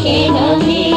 ಕಿಣಮೇ